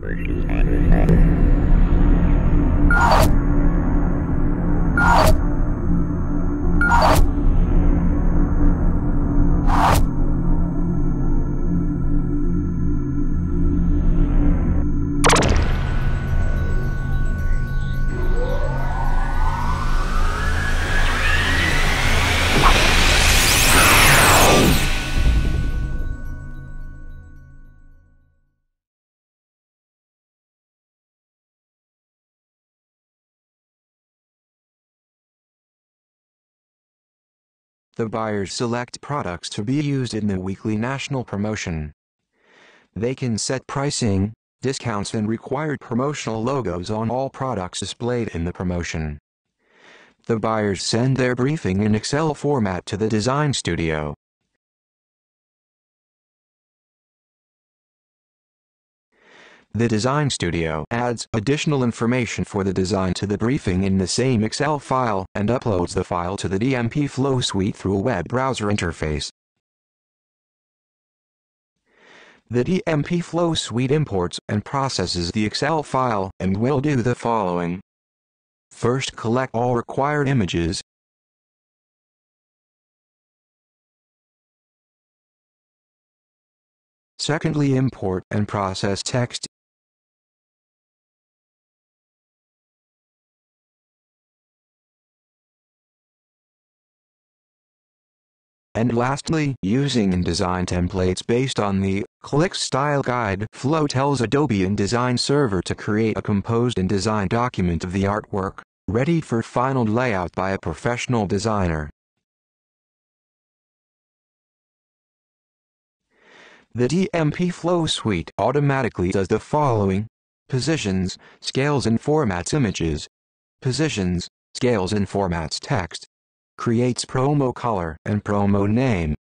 Thank you. The buyers select products to be used in the weekly national promotion. They can set pricing, discounts and required promotional logos on all products displayed in the promotion. The buyers send their briefing in Excel format to the design studio. The Design Studio adds additional information for the design to the briefing in the same Excel file and uploads the file to the DMP Flow Suite through a web browser interface. The DMP Flow Suite imports and processes the Excel file and will do the following. First collect all required images. Secondly import and process text And lastly, using InDesign templates based on the Click Style Guide flow tells Adobe InDesign Server to create a composed InDesign document of the artwork, ready for final layout by a professional designer. The DMP Flow Suite automatically does the following. Positions, scales and formats images. Positions, scales and formats text creates promo color and promo name,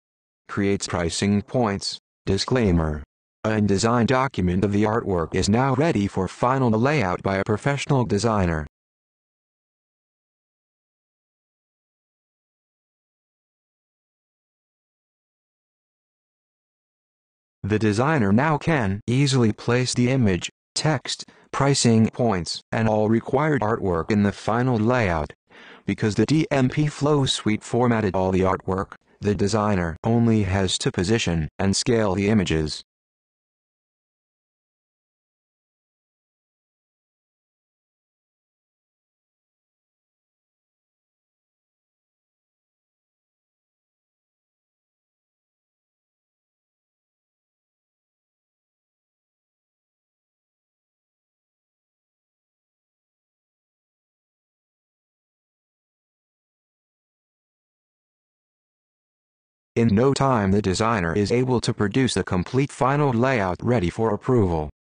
creates pricing points, disclaimer. A InDesign document of the artwork is now ready for final layout by a professional designer. The designer now can easily place the image, text, pricing points, and all required artwork in the final layout. Because the DMP Flow Suite formatted all the artwork, the designer only has to position and scale the images. In no time the designer is able to produce a complete final layout ready for approval.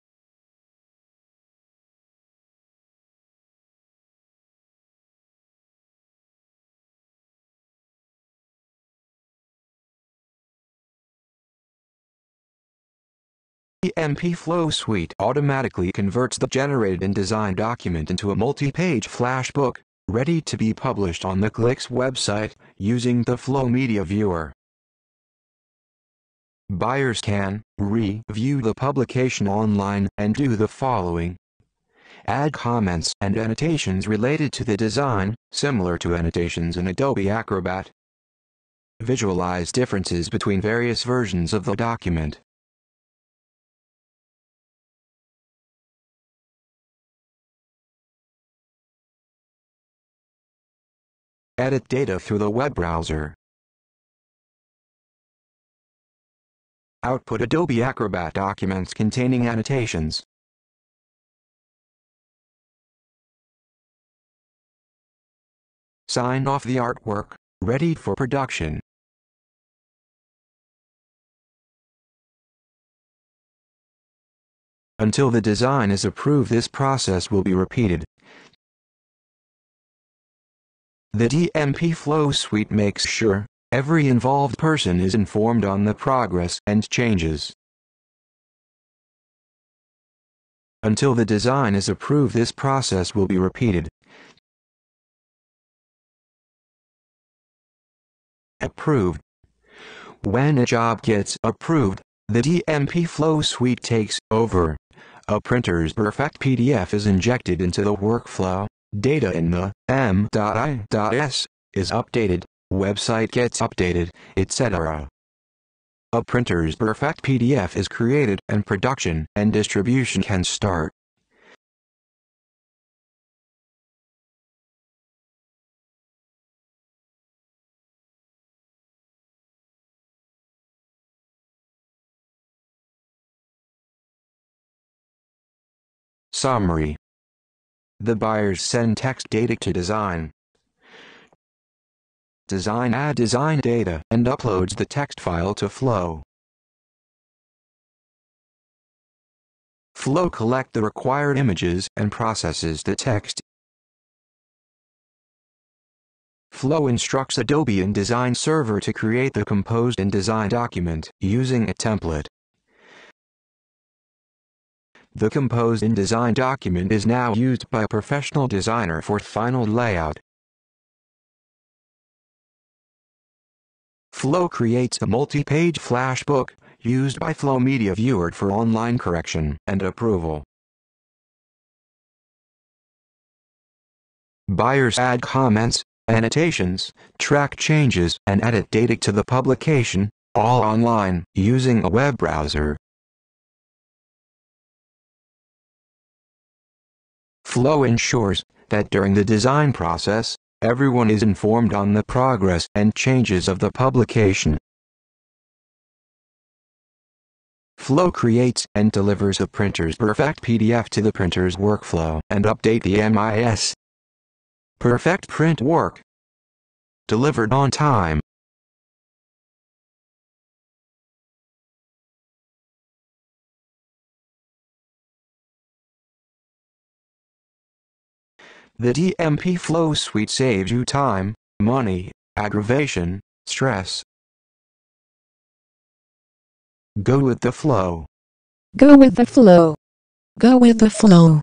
DMP Flow Suite automatically converts the generated InDesign document into a multi-page flashbook, ready to be published on the Clicks website, using the Flow Media Viewer. Buyers can review the publication online and do the following. Add comments and annotations related to the design, similar to annotations in Adobe Acrobat. Visualize differences between various versions of the document. Edit data through the web browser. Output Adobe Acrobat documents containing annotations. Sign off the artwork, ready for production. Until the design is approved this process will be repeated. The DMP Flow Suite makes sure Every involved person is informed on the progress and changes. Until the design is approved this process will be repeated. Approved. When a job gets approved, the DMP Flow Suite takes over. A printer's perfect PDF is injected into the workflow, data in the m.i.s is updated, website gets updated, etc. A printer's perfect PDF is created and production and distribution can start. Summary The buyers send text data to design. Design add design data and uploads the text file to Flow. Flow collect the required images and processes the text. Flow instructs Adobe InDesign Server to create the composed InDesign document using a template. The composed InDesign document is now used by a professional designer for final layout. Flow creates a multi-page flashbook, used by Flow Media Viewer for online correction and approval. Buyers add comments, annotations, track changes, and edit data to the publication, all online, using a web browser. Flow ensures that during the design process, everyone is informed on the progress and changes of the publication. Flow creates and delivers a printer's perfect PDF to the printer's workflow and update the MIS. Perfect print work. Delivered on time. The DMP Flow Suite saves you time, money, aggravation, stress. Go with the flow. Go with the flow. Go with the flow.